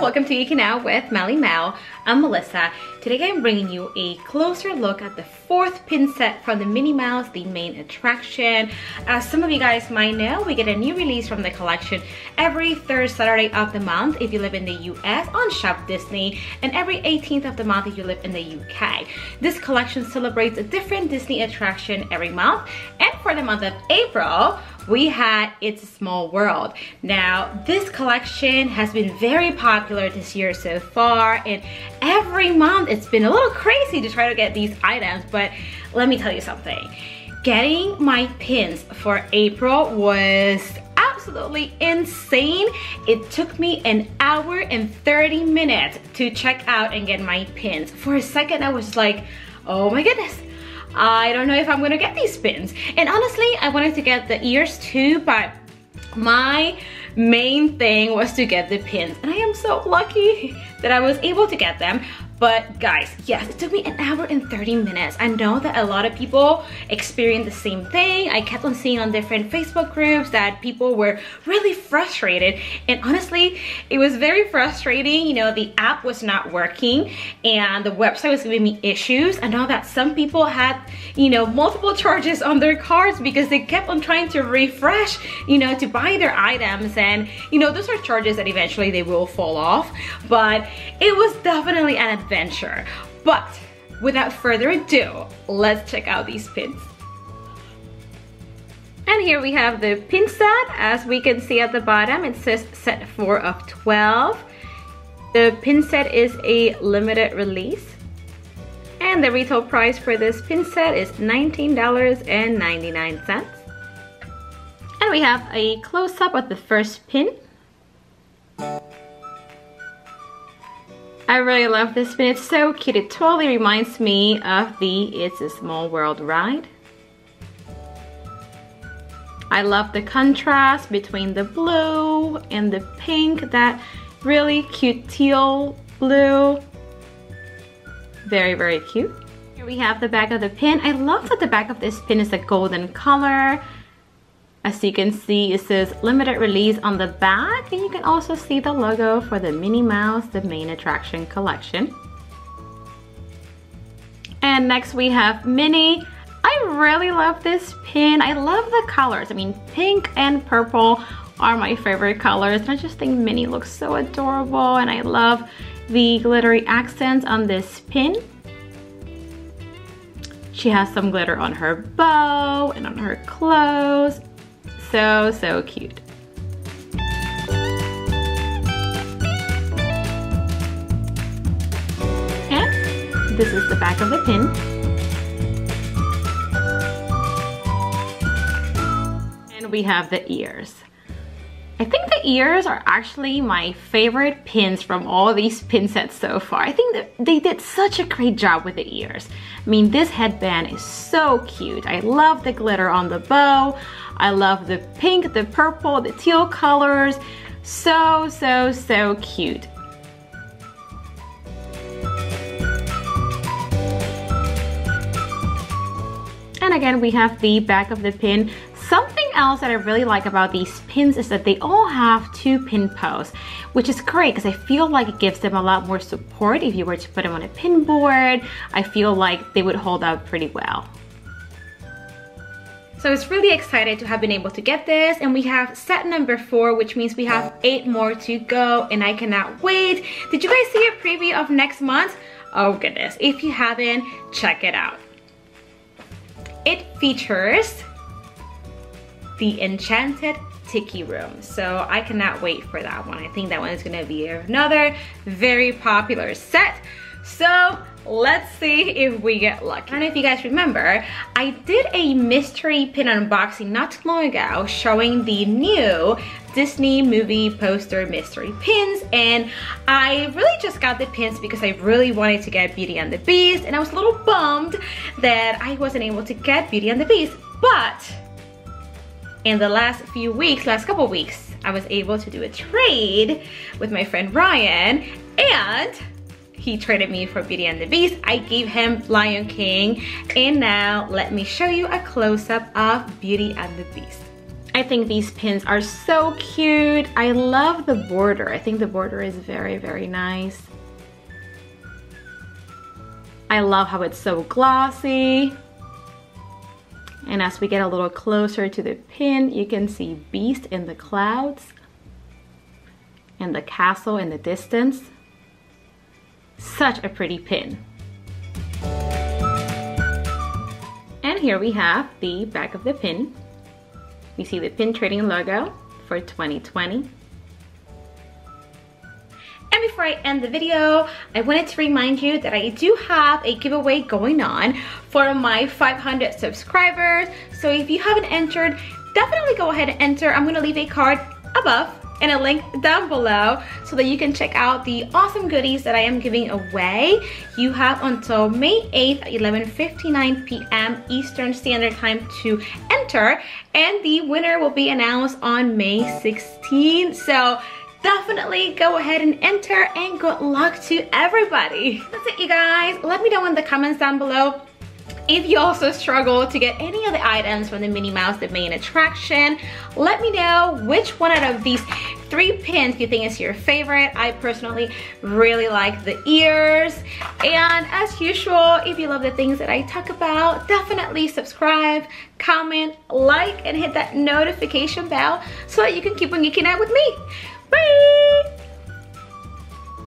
welcome to Geeking Out with Melly Mel. I'm Melissa. Today I'm bringing you a closer look at the fourth pin set from the Minnie Mouse, the main attraction. As some of you guys might know, we get a new release from the collection every third Saturday of the month if you live in the US on Shop Disney and every 18th of the month if you live in the UK. This collection celebrates a different Disney attraction every month and for the month of April, we had It's a Small World. Now, this collection has been very popular this year so far, and every month it's been a little crazy to try to get these items, but let me tell you something. Getting my pins for April was absolutely insane. It took me an hour and 30 minutes to check out and get my pins. For a second, I was like, oh my goodness, I don't know if I'm gonna get these pins. And honestly, I wanted to get the ears too, but my main thing was to get the pins. And I am so lucky that I was able to get them. But guys, yes, it took me an hour and 30 minutes. I know that a lot of people experienced the same thing. I kept on seeing on different Facebook groups that people were really frustrated. And honestly, it was very frustrating. You know, the app was not working and the website was giving me issues. I know that some people had, you know, multiple charges on their cards because they kept on trying to refresh, you know, to buy their items. And, you know, those are charges that eventually they will fall off. But it was definitely an adventure. But without further ado, let's check out these pins. And here we have the pin set. As we can see at the bottom, it says set 4 of 12. The pin set is a limited release. And the retail price for this pin set is $19.99. And we have a close-up of the first pin. I really love this pin. It's so cute. It totally reminds me of the It's a Small World ride. I love the contrast between the blue and the pink, that really cute teal blue. Very, very cute. Here we have the back of the pin. I love that the back of this pin is a golden color. As you can see, it says limited release on the back and you can also see the logo for the Minnie Mouse, the main attraction collection. And next we have Minnie. I really love this pin. I love the colors. I mean, pink and purple are my favorite colors. And I just think Minnie looks so adorable and I love the glittery accents on this pin. She has some glitter on her bow and on her clothes so, so cute. And this is the back of the pin. And we have the ears. I think the ears are actually my favorite pins from all these pin sets so far. I think that they did such a great job with the ears. I mean, this headband is so cute. I love the glitter on the bow. I love the pink, the purple, the teal colors. So, so, so cute. And again, we have the back of the pin. Else that I really like about these pins is that they all have two pin posts, which is great because I feel like it gives them a lot more support if you were to put them on a pin board. I feel like they would hold up pretty well. So I was really excited to have been able to get this and we have set number four, which means we have eight more to go and I cannot wait. Did you guys see a preview of next month? Oh goodness, if you haven't, check it out. It features the Enchanted Tiki Room. So I cannot wait for that one. I think that one is gonna be another very popular set. So let's see if we get lucky. I don't know if you guys remember, I did a mystery pin unboxing not too long ago showing the new Disney movie poster mystery pins and I really just got the pins because I really wanted to get Beauty and the Beast and I was a little bummed that I wasn't able to get Beauty and the Beast but in the last few weeks, last couple weeks, I was able to do a trade with my friend Ryan and he traded me for Beauty and the Beast. I gave him Lion King. And now let me show you a close-up of Beauty and the Beast. I think these pins are so cute. I love the border. I think the border is very, very nice. I love how it's so glossy. And as we get a little closer to the pin, you can see Beast in the clouds and the castle in the distance. Such a pretty pin. And here we have the back of the pin. You see the pin trading logo for 2020. And before I end the video, I wanted to remind you that I do have a giveaway going on for my 500 subscribers. So if you haven't entered, definitely go ahead and enter. I'm gonna leave a card above and a link down below so that you can check out the awesome goodies that I am giving away. You have until May 8th at 11.59 p.m. Eastern Standard Time to enter and the winner will be announced on May 16th. So definitely go ahead and enter and good luck to everybody. That's it you guys. Let me know in the comments down below if you also struggle to get any of the items from the Minnie Mouse, the main attraction, let me know which one out of these three pins you think is your favorite. I personally really like the ears. And as usual, if you love the things that I talk about, definitely subscribe, comment, like, and hit that notification bell so that you can keep on geeking out with me. Bye!